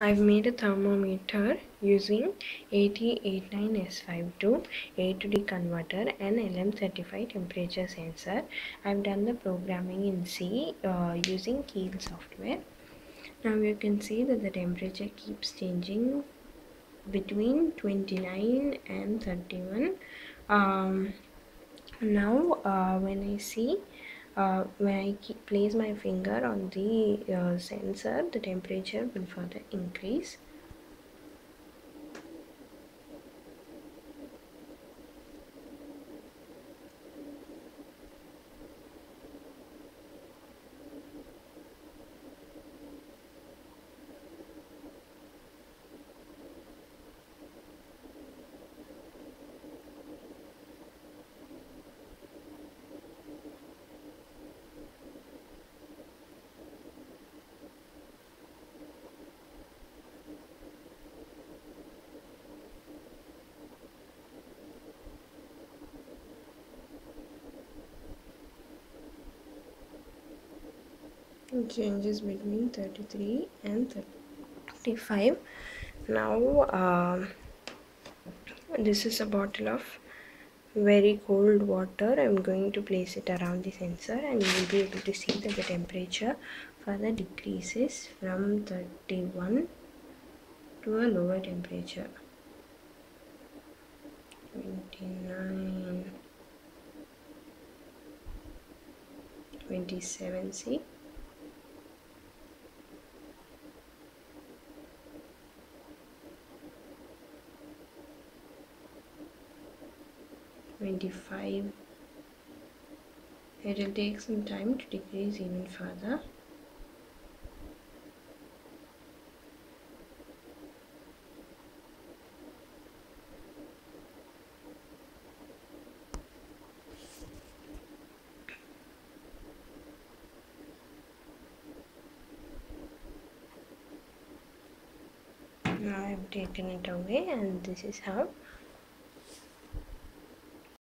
I've made a thermometer using AT89S52 A to D converter and LM35 temperature sensor. I've done the programming in C uh, using Keil software. Now you can see that the temperature keeps changing between 29 and 31. Um, now uh, when I see uh, when I keep, place my finger on the uh, sensor the temperature will further increase changes between 33 and 35 now uh, this is a bottle of very cold water. I'm going to place it around the sensor and you will be able to see that the temperature further decreases from 31 to a lower temperature. 29 27 see 25 it will take some time to decrease even further. Now I have taken it away and this is how